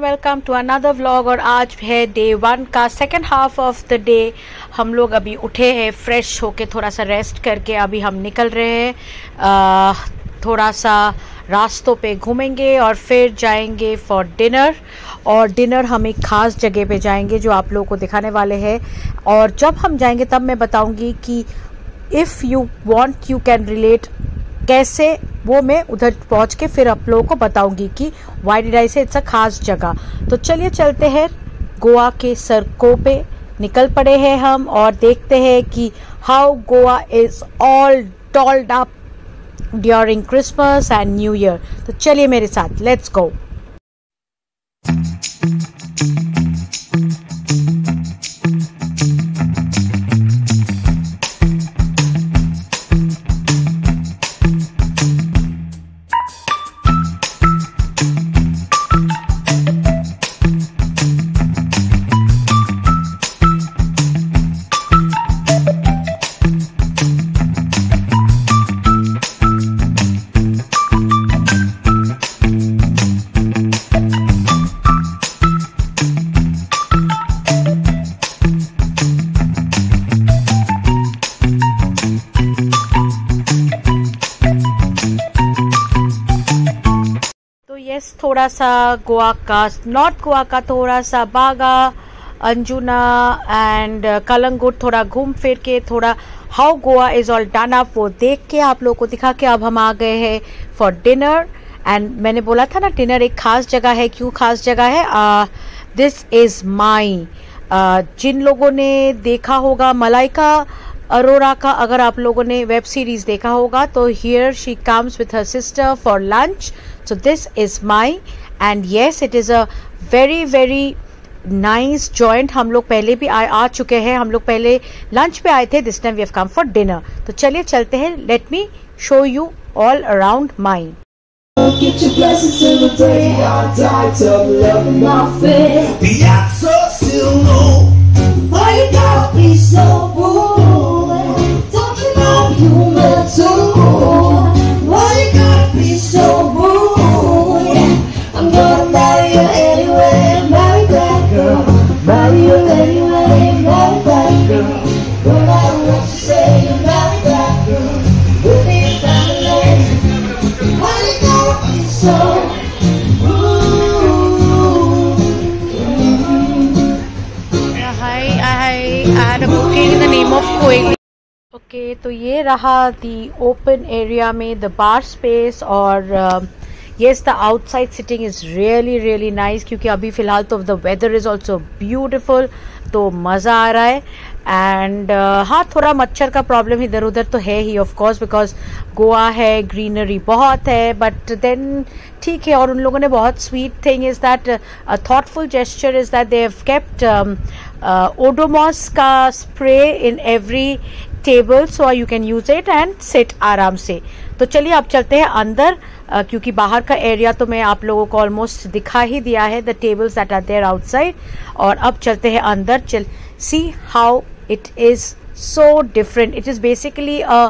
And welcome to another vlog और आज है डे वन का second half of the day हम लोग अभी उठे हैं फ्रेश होके थोड़ा सा रेस्ट करके अभी हम निकल रहे हैं। थोड़ा सा रास्तों पे घूमेंगे और फिर जाएँगे फॉर डिनर और डिनर हम एक ख़ास जगह पे जाएँगे जो आप लोगों को दिखाने वाले हैं। और जब हम जाएँगे, तब मैं बताऊँगी कि if you want you can relate कैसे वो मैं उधर पहुँच के फिर आप लोगों को बताऊँगी कि why did say it's a खास जगह। तो चलिए चलते हैं, गोवा के सड़कों पे निकल पड़े हैं हम और देखते हैं कि how Goa is all dolled up during Christmas and New Year तो चलिए मेरे साथ लेट्स गो थोड़ा सा गोवा का, नॉर्थ गोवा का थोड़ा सा बागा, अंजुना एंड कलंगुट थोड़ा घूम फिर के थोड़ा how Goa is all done up वो देख के आप लोगों को दिखा के अब हम आ गए हैं फॉर डिनर एंड मैंने बोला था ना डिनर एक खास जगह है, क्यों खास जगह है? दिस इज़ माई जिन लोगों ने देखा होगा, मलाइका अरोरा का अगर आप लोगों ने वेब सीरीज़ देखा होगा तो here she comes with her sister for lunch so this is my and yes it is a very very nice joint हम लोग पहले भी आ, आ चुके हैं। हम लोग पहले लंच पे आए थे this time we have come for dinner तो चलिए चलते हैं। Let me show you all around my Get your blessings in the day I died of love my fear and booking the name of Koyli okay तो ये रहा the open area में the bar space और uh, yes the outside sitting is really really nice क्योंकि अभी फ़िलहाल तो the weather is also beautiful तो मज़ा आ रहा है। एंड uh, हाँ थोड़ा मच्छर का प्रॉब्लम इधर उधर तो है ही ऑफ़ कोर्स बिकॉज़ गोवा है ग्रीनरी बहुत है बट देन ठीक है और उन लोगों ने बहुत sweet thing is that thoughtful gesture is that they have kept Odomos का spray in every table so you can use it and sit आराम से। तो चलिए अब चलते हैं अंदर। क्योंकि बाहर का एरिया तो मैं आप लोगों को ऑलमोस्ट दिखा ही दिया है the tables at are there outside और अब चलते हैं अंदर, चल see how it is so different it is basically a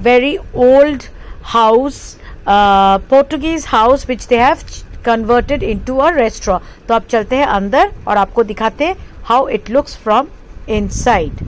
very old house Portuguese house which they have converted into a restaurant तो अब चलते हैं अंदर और आपको दिखाते हैं how it looks from inside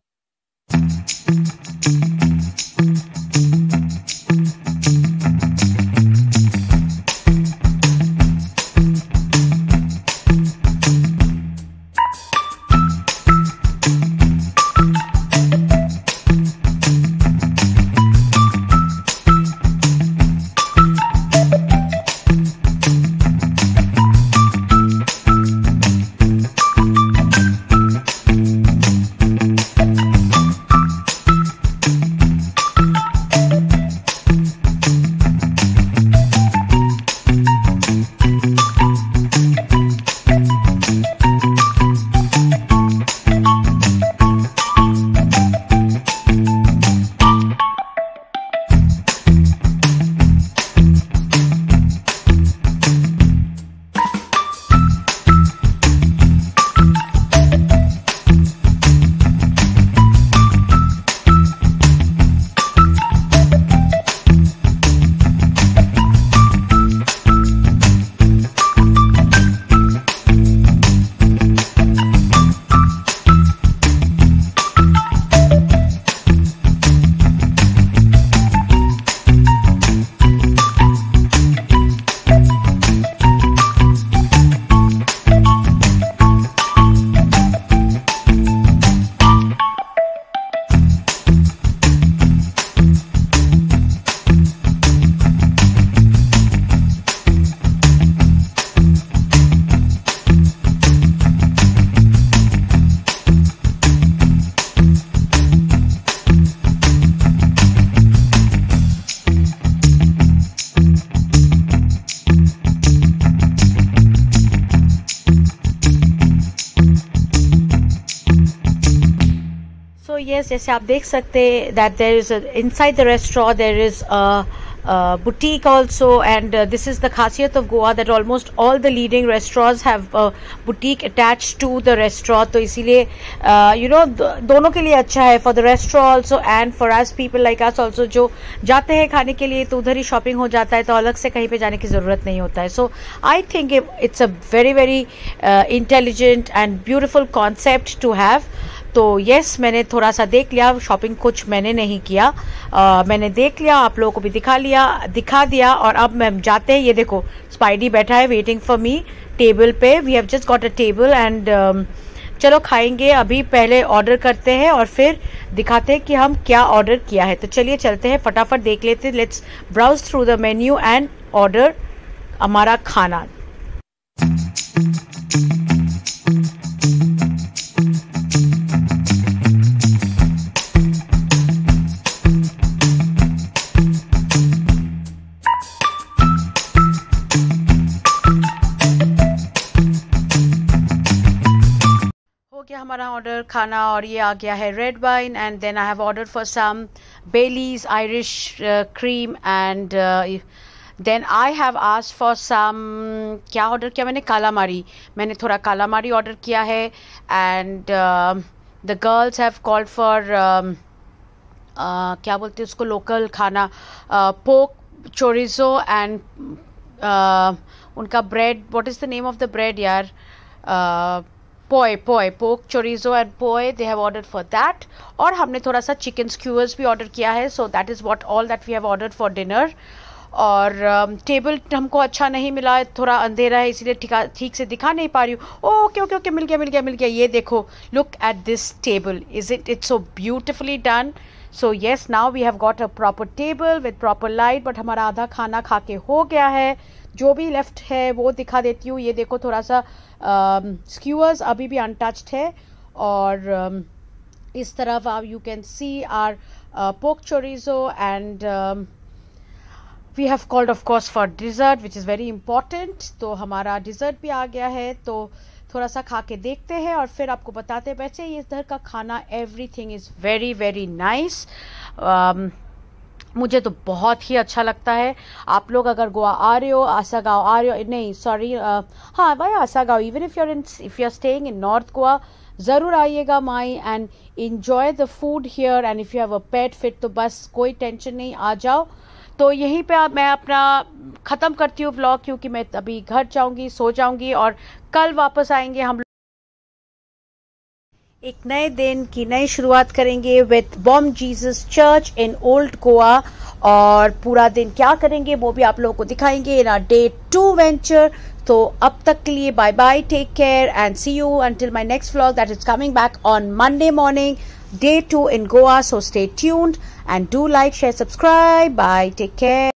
yes जैसे आप देख सकते that there is inside the restaurant there is boutique also and this is the खासियत of Goa that almost all the leading restaurant have boutique attach to the restaurant तो इसीलिए uh, you know दोनों के लिए अच्छा है for the restaurant also and for us people like us also जो जाते हैं खाने के लिए तो उधर ही शॉपिंग हो जाता है तो अलग से कहीं पर जाने की ज़रूरत नहीं होता है। So I think it's a very very intelligent and beautiful concept to have तो यस मैंने थोड़ा सा देख लिया शॉपिंग कुछ मैंने नहीं किया। आ, मैंने देख लिया आप लोगों को भी दिखा लिया दिखा दिया और अब मैं जाते हैं। ये देखो स्पाइडी बैठा है वेटिंग फॉर मी टेबल पे। We have just got a table and चलो खाएँगे अभी पहले ऑर्डर करते हैं और फिर दिखाते हैं कि हम क्या ऑर्डर किया है। तो चलिए चलते हैं फटाफट देख लेते let's browse through the menu and order हमारा खाना। हमारा ऑर्डर खाना और ये आ गया है red wine and then I have order for some Baileys Irish cream and then I have आज फॉर सम क्या ऑर्डर किया मैंने? कालामारी। मैंने थोड़ा कालामारी ऑर्डर किया है and the girls have called for क्या बोलते हैं उसको? लोकल खाना पोक चोरिजो एंड उनका bread what is the name of the bread यार? Uh, poi poi pork chorizo and poi they have order for that और हमने थोड़ा सा चिकन स्क्यूअर्स भी ऑर्डर किया है so that is what all that we have order for dinner और table um, हमको अच्छा नहीं मिला थोड़ा अंधेरा है इसीलिए ठीक से दिखा नहीं पा रही हूँ। ओके ओके ओके मिल गया मिल गया मिल गया। ये देखो look at this table is it it's so beautifully done so yes now we have got a proper table with proper light but हमारा आधा खाना खा के हो गया है। जो भी लेफ़्ट है वो दिखा देती हूँ। ये देखो थोड़ा सा स्क्यूअर्स अभी भी अनटच्ड है और um, इस तरफ़ आप you can see our pork chorizo and we have called of course for dessert which is very important तो हमारा डिज़र्ट भी आ गया है। तो थोड़ा सा खा के देखते हैं और फिर आपको बताते हैं। वैसे इधर का खाना everything is very very nice मुझे तो बहुत ही अच्छा लगता है। आप लोग अगर गोवा आ रहे हो आसा गाँव आ रहे हो, नहीं सॉरी हाँ भाई Assagao even if you're in if you are staying in north Goa ज़रूर आइएगा my and enjoy the food here and if you have a pet fit तो बस कोई टेंशन नहीं, आ जाओ। तो यहीं पे मैं अपना ख़त्म करती हूँ ब्लॉग क्योंकि मैं अभी घर जाऊँगी, सो जाऊँगी और कल वापस आएँगे हम एक नए दिन की नई शुरुआत करेंगे with Bom Jesus church in old Goa और पूरा दिन क्या करेंगे वो भी आप लोगों को दिखाएँगे in our day two venture तो अब तक के लिए bye bye take care and see you until my next vlog that is coming back on Monday morning day two in Goa so stay tuned and do like share subscribe bye take care.